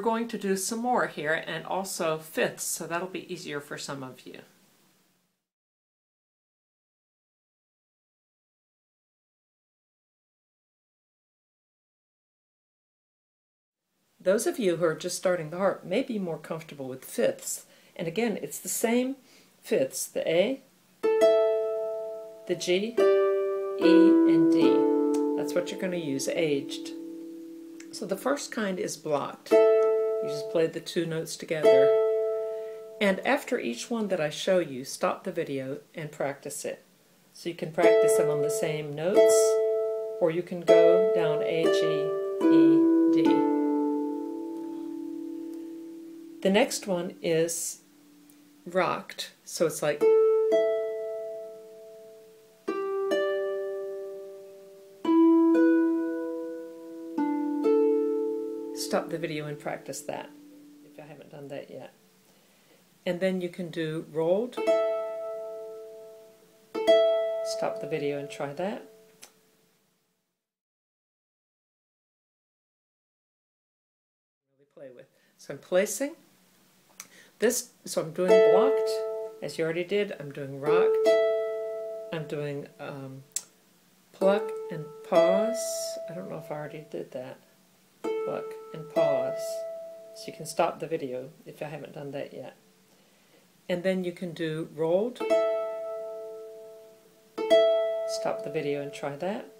going to do some more here and also fifths, so that'll be easier for some of you. Those of you who are just starting the harp may be more comfortable with fifths. And again, it's the same fifths, the A, the G, E, and D. That's what you're going to use, aged. So the first kind is blocked. You just play the two notes together. And after each one that I show you, stop the video and practice it. So you can practice them on the same notes, or you can go down A, G, E, D. The next one is rocked, so it's like the video and practice that if I haven't done that yet. And then you can do rolled. Stop the video and try that. Play with. So I'm placing this. So I'm doing blocked, as you already did. I'm doing rocked. I'm doing um, pluck and pause. I don't know if I already did that. And pause. So you can stop the video if I haven't done that yet. And then you can do rolled. Stop the video and try that.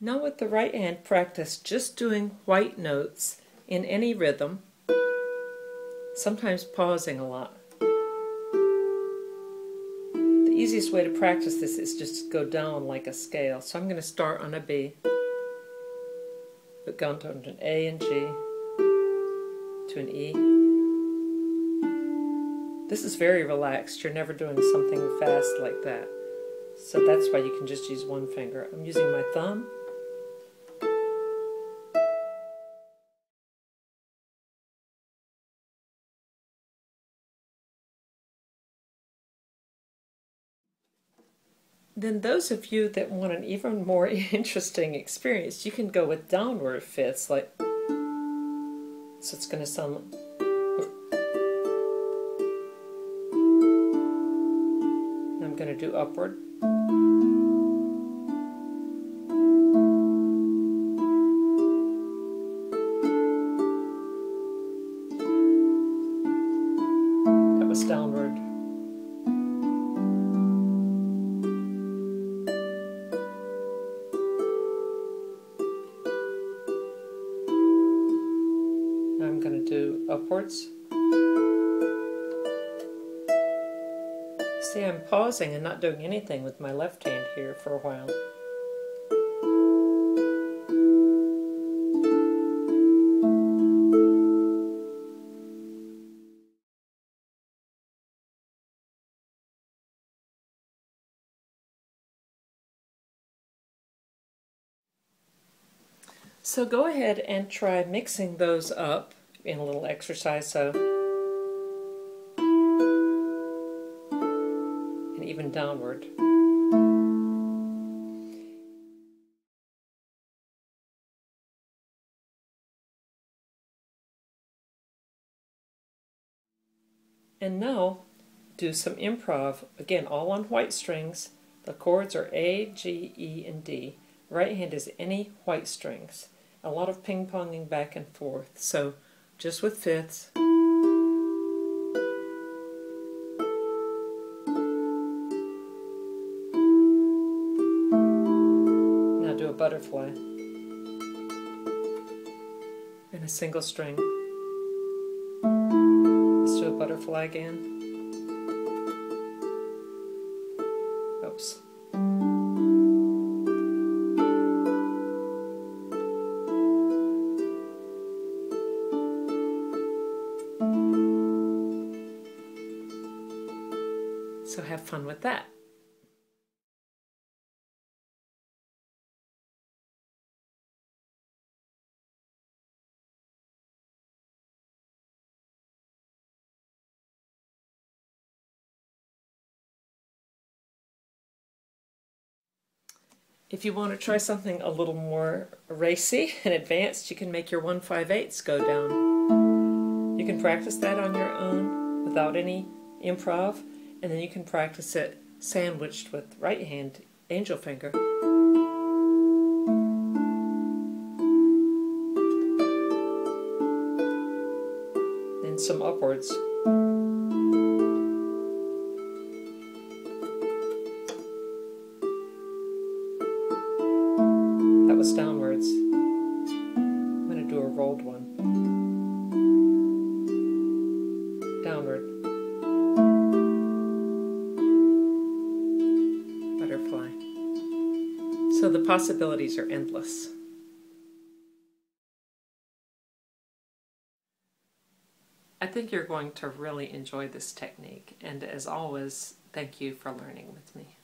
Now with the right hand, practice just doing white notes in any rhythm, sometimes pausing a lot easiest way to practice this is just go down like a scale. So I'm going to start on a B, but go to an A and G, to an E. This is very relaxed. You're never doing something fast like that. So that's why you can just use one finger. I'm using my thumb then those of you that want an even more interesting experience, you can go with downward fifths, like so it's going to sound. I'm going to do upward. Upwards. See, I'm pausing and not doing anything with my left hand here for a while. So go ahead and try mixing those up in a little exercise. So, and even downward. And now do some improv, again all on white strings. The chords are A, G, E, and D. Right hand is any white strings. A lot of ping-ponging back and forth. So just with fifths. Now do a butterfly and a single string. Let's do a butterfly again. So have fun with that. If you want to try something a little more racy and advanced, you can make your 1 5 8s go down. You can practice that on your own without any improv, and then you can practice it sandwiched with right hand angel finger. And some upwards. So the possibilities are endless. I think you're going to really enjoy this technique, and as always, thank you for learning with me.